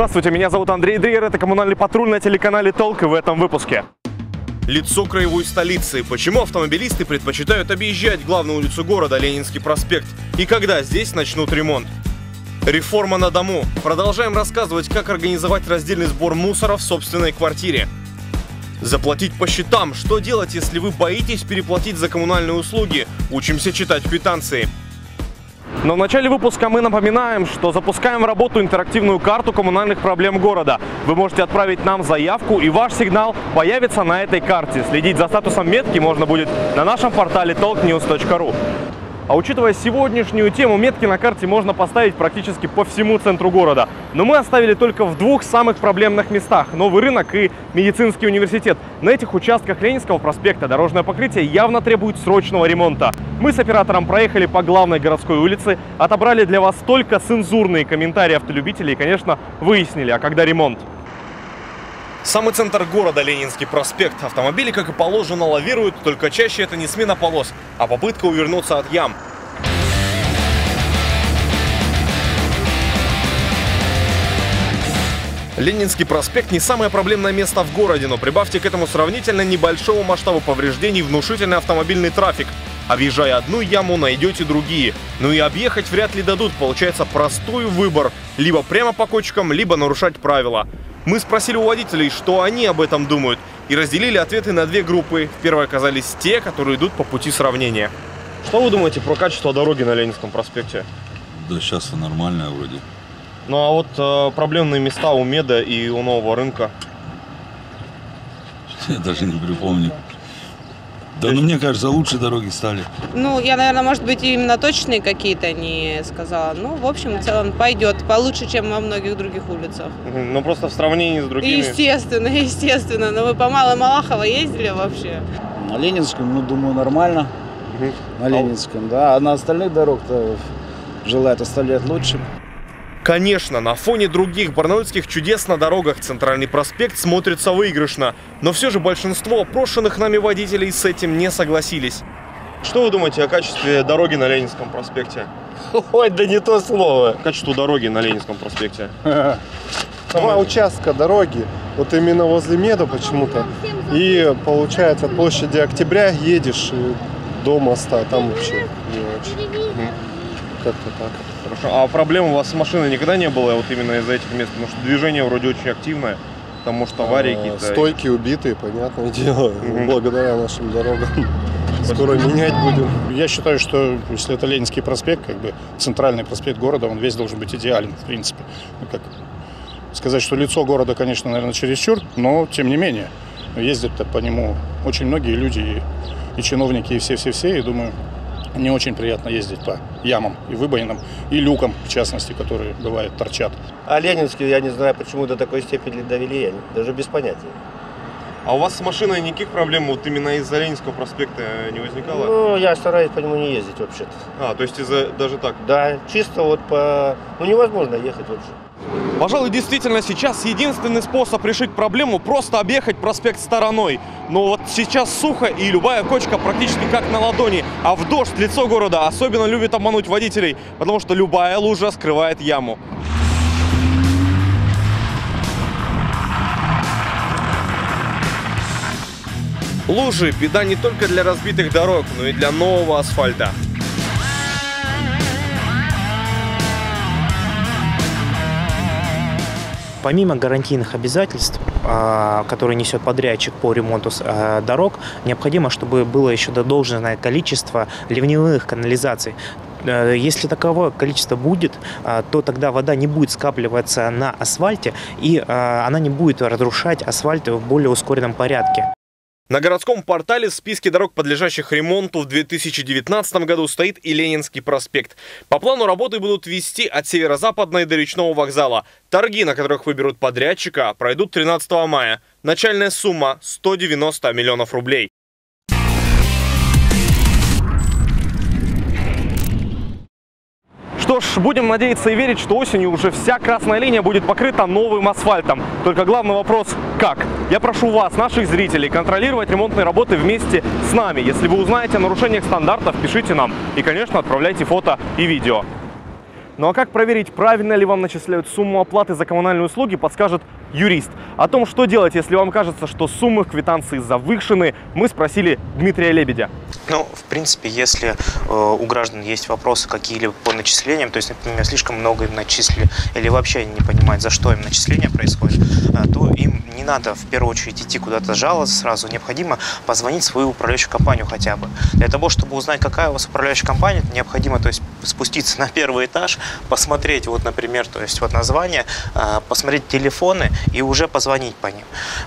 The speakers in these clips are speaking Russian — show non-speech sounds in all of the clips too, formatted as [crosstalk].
Здравствуйте, меня зовут Андрей Дрейер, это коммунальный патруль на телеканале Толк и в этом выпуске. Лицо краевой столицы. Почему автомобилисты предпочитают объезжать главную улицу города, Ленинский проспект? И когда здесь начнут ремонт? Реформа на дому. Продолжаем рассказывать, как организовать раздельный сбор мусора в собственной квартире. Заплатить по счетам. Что делать, если вы боитесь переплатить за коммунальные услуги? Учимся читать квитанции. Но в начале выпуска мы напоминаем, что запускаем в работу интерактивную карту коммунальных проблем города. Вы можете отправить нам заявку, и ваш сигнал появится на этой карте. Следить за статусом метки можно будет на нашем портале talknews.ru. А учитывая сегодняшнюю тему, метки на карте можно поставить практически по всему центру города. Но мы оставили только в двух самых проблемных местах – Новый рынок и медицинский университет. На этих участках Ленинского проспекта дорожное покрытие явно требует срочного ремонта. Мы с оператором проехали по главной городской улице, отобрали для вас только цензурные комментарии автолюбителей и, конечно, выяснили, а когда ремонт. Самый центр города, Ленинский проспект. Автомобили, как и положено, лавируют, только чаще это не смена полос, а попытка увернуться от ям. Ленинский проспект не самое проблемное место в городе, но прибавьте к этому сравнительно небольшого масштаба повреждений внушительный автомобильный трафик. Объезжая одну яму, найдете другие. Ну и объехать вряд ли дадут, получается простой выбор. Либо прямо по кочкам, либо нарушать правила. Мы спросили у водителей, что они об этом думают, и разделили ответы на две группы. В первой оказались те, которые идут по пути сравнения. Что вы думаете про качество дороги на Ленинском проспекте? Да сейчас нормальная вроде. Ну а вот э, проблемные места у Меда и у нового рынка. [laughs] Я даже не припомню. Да, ну мне кажется, лучше дороги стали. Ну, я, наверное, может быть, именно точные какие-то не сказала. Ну, в общем, в целом пойдет получше, чем во многих других улицах. Ну просто в сравнении с другими. Естественно, [laughs] естественно. Но вы по Малой Малахова ездили вообще? На Ленинском, ну, думаю, нормально. Мгм. На Ленинском, да. А на остальных дорог-то желают оставлять лучше. Конечно, на фоне других барнаульских чудес на дорогах Центральный проспект смотрится выигрышно, но все же большинство опрошенных нами водителей с этим не согласились. Что вы думаете о качестве дороги на Ленинском проспекте? [laughs] Ой, да не то слово. Качеству дороги на Ленинском проспекте. [laughs] Два участка дороги, вот именно возле Меда почему-то. И получается от площади Октября едешь и до моста, там вообще не очень. Как-то так. Хорошо. А проблем у вас с машиной никогда не было вот именно из-за этих мест? Потому что движение вроде очень активное. Там может аварии А, какие-то. Стойки убитые, понятное [laughs] дело, Мгм. благодаря нашим дорогам. Скоро менять будем. Я считаю, что если это Ленинский проспект, как бы центральный проспект города, он весь должен быть идеален, в принципе. Ну, как сказать, что лицо города, конечно, наверное, чересчур, но тем не менее. Ездят по нему очень многие люди, и, и чиновники, и все-все-все, и думаю, не очень приятно ездить по ямам и выбоинам, и люкам, в частности, которые, бывает, торчат. А Ленинский, я не знаю, почему до такой степени довели, я даже без понятия. А у вас с машиной никаких проблем вот именно из-за Ленинского проспекта не возникало? Ну, я стараюсь по нему не ездить вообще-то. А, то есть из-за даже так? Да, чисто вот по... Ну, невозможно ехать вообще. Пожалуй, действительно, сейчас единственный способ решить проблему просто объехать проспект стороной. Но вот сейчас сухо и любая кочка практически как на ладони. А в дождь лицо города особенно любит обмануть водителей, потому что любая лужа скрывает яму. Лужи – беда не только для разбитых дорог, но и для нового асфальта. Помимо гарантийных обязательств, а, которые несет подрядчик по ремонту а, дорог, необходимо, чтобы было еще должное количество ливневых канализаций. Э, Если таковое количество будет, а, то тогда вода не будет скапливаться на асфальте, и она не будет разрушать асфальт в более ускоренном порядке. На городском портале в списке дорог, подлежащих ремонту в 2019 году, стоит и Ленинский проспект. По плану работы будут вести от северо-западной до речного вокзала. Торги, на которых выберут подрядчика, пройдут 13 мая. Начальная сумма 190 миллионов рублей. Что ж, будем надеяться и верить, что осенью уже вся красная линия будет покрыта новым асфальтом. Только главный вопрос – как? Я прошу вас, наших зрителей, контролировать ремонтные работы вместе с нами. Если вы узнаете о нарушениях стандартов, пишите нам. И, конечно, отправляйте фото и видео. Ну а как проверить, правильно ли вам начисляют сумму оплаты за коммунальные услуги, подскажет юрист. О том, что делать, если вам кажется, что суммы в квитанции завышены, мы спросили Дмитрия Лебедя. Ну, в принципе, если э, у граждан есть вопросы какие-либо по начислениям, то есть, например, слишком много им начислили, или вообще не понимают, за что им начисление происходит, э, то им не надо в первую очередь идти куда-то жаловаться сразу, необходимо позвонить в свою управляющую компанию хотя бы. Для того, чтобы узнать, какая у вас управляющая компания, необходимо то есть, спуститься на первый этаж, посмотреть, вот, например, то есть вот название, э, посмотреть телефоны и уже позвонить по ним.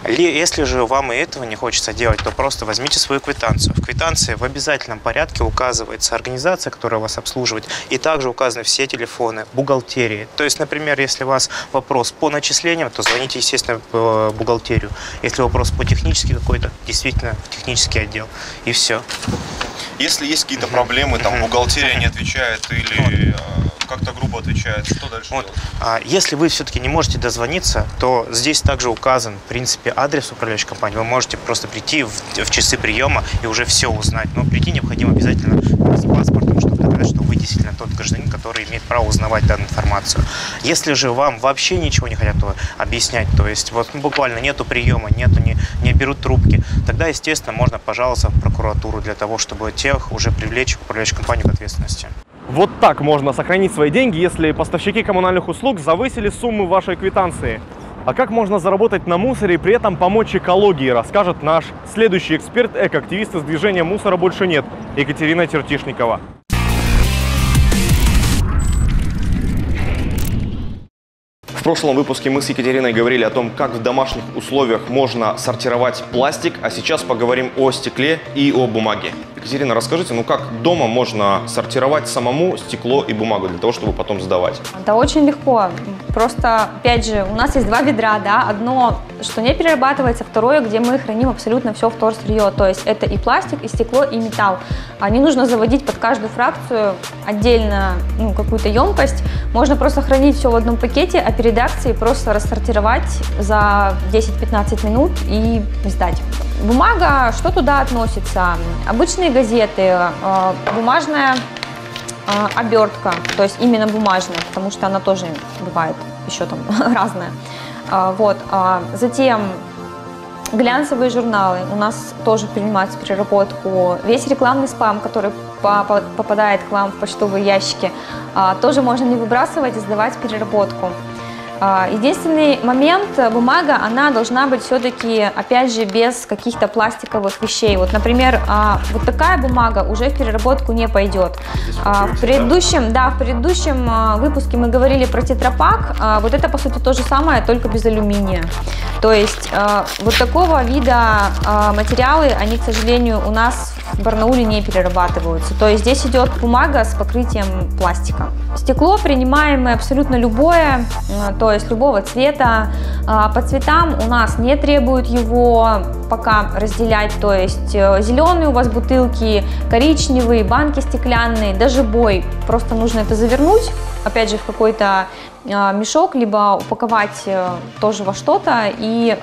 Если же вам и этого не хочется делать, то просто возьмите свою квитанцию. В квитанции в обязательном порядке указывается организация, которая вас обслуживает, и также указаны все телефоны, бухгалтерии. То есть, например, если у вас вопрос по начислениям, то звоните, естественно, в бухгалтерию. Если вопрос по технически какой-то, действительно, в технический отдел. И все. Если есть какие-то проблемы, там бухгалтерия не отвечает или э, как-то грубо отвечает, что дальше Вот. делать? А если вы все-таки не можете дозвониться, то здесь также указан, в принципе, адрес управляющей компании. Вы можете просто прийти в, в часы приема и уже все узнать. Но прийти необходимо обязательно с паспортом, чтобы доказать, что вы действительно тот гражданин, который имеет право узнавать данную информацию. Если же вам вообще ничего не хотят то объяснять, то есть вот ну, буквально нету приема, нету, не, не берут трубки, тогда, естественно, можно пожаловаться в прокуратуру для того, чтобы тех уже привлечь управляющую компанию к ответственности. Вот так можно сохранить свои деньги, если поставщики коммунальных услуг завысили суммы вашей квитанции. А как можно заработать на мусоре и при этом помочь экологии, расскажет наш следующий эксперт, экоактивист из движения «Мусора больше нет» Екатерина Тертишникова. В прошлом выпуске мы с Екатериной говорили о том, как в домашних условиях можно сортировать пластик, а сейчас поговорим о стекле и о бумаге. Екатерина, расскажите, ну как дома можно сортировать самому стекло и бумагу для того, чтобы потом сдавать? Да очень легко. Просто, опять же, у нас есть два ведра, да, одно, что не перерабатывается, второе, где мы храним абсолютно все вторсырье, то есть это и пластик, и стекло, и металл. А не нужно заводить под каждую фракцию отдельно ну, какую-то емкость, можно просто хранить все в одном пакете, а перед акцией просто рассортировать за 10-15 минут и сдать. Бумага, что туда относится? Обычные газеты, э, бумажная э, обертка, то есть именно бумажная, потому что она тоже бывает еще там [laughs] разная. А, Вот. а Затем глянцевые журналы у нас тоже принимаются в переработку. Весь рекламный спам, который по- по- попадает к вам в почтовые ящики, а, тоже можно не выбрасывать и сдавать в переработку. А, Единственный момент, э, бумага, она должна быть все-таки, опять же, без каких-то пластиковых вещей. Вот, например, а, вот такая бумага уже в переработку не пойдет. А, В предыдущем, да, в предыдущем выпуске мы говорили про тетрапак. Вот это, по сути, то же самое, только без алюминия. То есть вот такого вида материалы, они, к сожалению, у нас в Барнауле не перерабатываются. То есть здесь идет бумага с покрытием пластика. Стекло принимаем мы абсолютно любое, э, то есть любого цвета. А, По цветам у нас не требуют его пока разделять, то есть э, зеленые у вас бутылки, коричневые, банки стеклянные, даже бой. Просто нужно это завернуть, опять же, в какой-то э, мешок, либо упаковать тоже во что-то и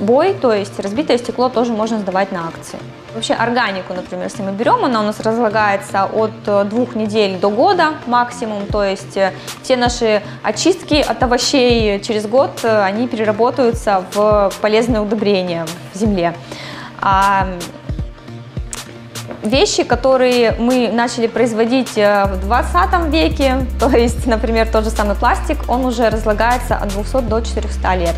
бой, то есть разбитое стекло тоже можно сдавать на акции. Вообще органику, например, если мы берем, она у нас разлагается от э, двух недель до года максимум, то есть э, все наши очистки от овощей через год, э, они переработаются в полезные удобрения в земле. А вещи, которые мы начали производить э, в 20 веке, [laughs] то есть, например, тот же самый пластик, он уже разлагается от 200 до 400 лет.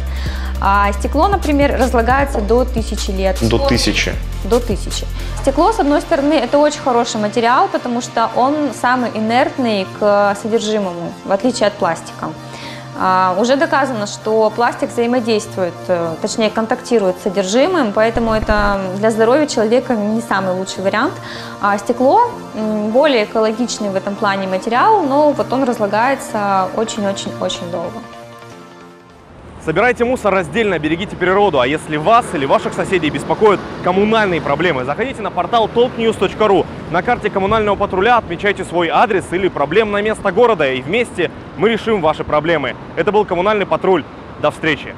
А стекло, например, разлагается до 1000 лет. До тысячи. До 1000. Стекло, с одной стороны, это очень хороший материал, потому что он самый инертный к содержимому, в отличие от пластика. А, Уже доказано, что пластик взаимодействует, э, точнее контактирует с содержимым, поэтому это для здоровья человека не самый лучший вариант. А стекло более экологичный в этом плане материал, но вот он разлагается очень-очень-очень долго. Собирайте мусор раздельно, берегите природу. А если вас или ваших соседей беспокоят коммунальные проблемы, заходите на портал talknews.ru. На карте коммунального патруля отмечайте свой адрес или проблемное место города, и вместе мы решим ваши проблемы. Это был коммунальный патруль. До встречи!